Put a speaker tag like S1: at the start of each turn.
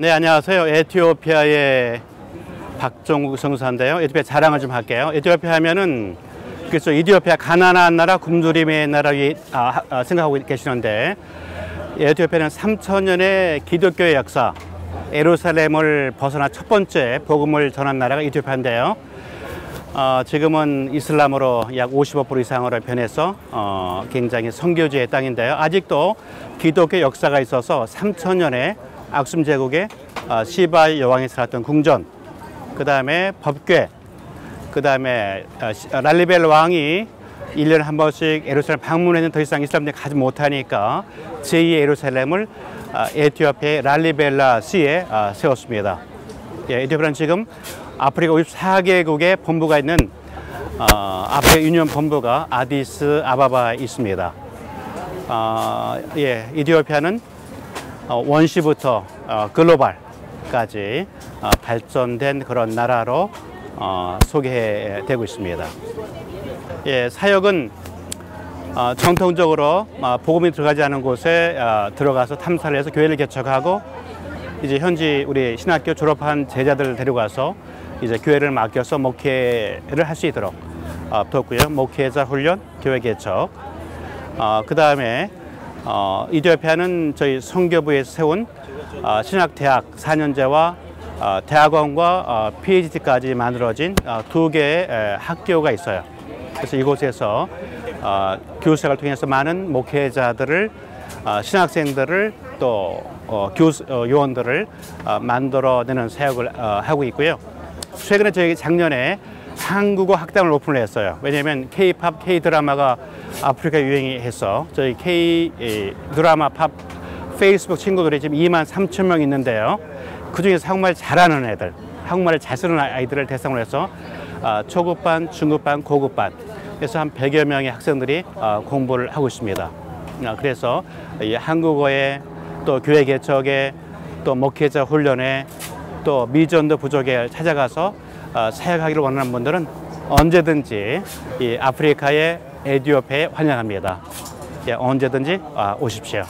S1: 네, 안녕하세요. 에티오피아의 박종국 성사인데요. 에티오피아 자랑을 좀 할게요. 에티오피아 하면은 그래서 이디오피아 가난한 나라, 굶주림의 나라 아, 아, 생각하고 계시는데 에티오피아는 3천년의 기독교의 역사, 에루살렘을 벗어나 첫 번째 복음을 전한 나라가 이디오피아인데요. 어, 지금은 이슬람으로 약 55% 이상으로 변해서 어, 굉장히 성교주의 땅인데요. 아직도 기독교 역사가 있어서 3천년의 악숨 제국의 어, 시바 여왕이 살았던 궁전, 그 다음에 법궤, 그 다음에 어, 어, 랄리벨라 왕이 1년에 한 번씩 예루살렘 방문에는 더 이상 이슬람들이 가지 못하니까 제2의 예루살렘을 에티오피아의 랄리벨라 시에 세웠습니다. 예, 에티오피아는 지금 아프리카 54개국의 본부가 있는 어, 아프리카 Union 본부가 아디스 아바바에 있습니다. 어, 예, 이디오피아는 어, 원시부터 어, 글로벌까지 어, 발전된 그런 나라로 어, 소개되고 있습니다. 예, 사역은 어, 전통적으로 어, 복음이 들어가지 않은 곳에 어, 들어가서 탐사를 해서 교회를 개척하고 이제 현지 우리 신학교 졸업한 제자들을 데려가서 이제 교회를 맡겨서 목회를 할 수 있도록 어, 돕고요. 목회자 훈련, 교회 개척. 어, 그 다음에 어, 이디오피아는 저희 성교부에서 세운 어, 신학대학 4년제와 어, 대학원과 어, PhD까지 만들어진 어, 두 개의 에, 학교가 있어요. 그래서 이곳에서 어, 교수생을 통해서 많은 목회자들을 어, 신학생들을 또 어, 교수 어, 요원들을 어, 만들어내는 사역을 어, 하고 있고요. 최근에 저희 작년에 한국어 학당을 오픈을 했어요. 왜냐하면 K-팝, K-드라마가 아프리카 유행이 해서 저희 K 드라마 팝 페이스북 친구들이 지금 2만 3천 명 있는데요. 그 중에서 한국말 잘하는 애들, 한국말을 잘 쓰는 아이들을 대상으로 해서 어, 초급반, 중급반, 고급반 그래서 한 100여 명의 학생들이 어, 공부를 하고 있습니다. 어, 그래서 이 한국어에 또 교회 개척에 또 목회자 훈련에 또 미전도 부족에 찾아가서 어, 사역하기를 원하는 분들은 언제든지 이 아프리카의 에디오페에 환영합니다. 예, 언제든지 아, 오십시오.